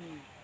Yan.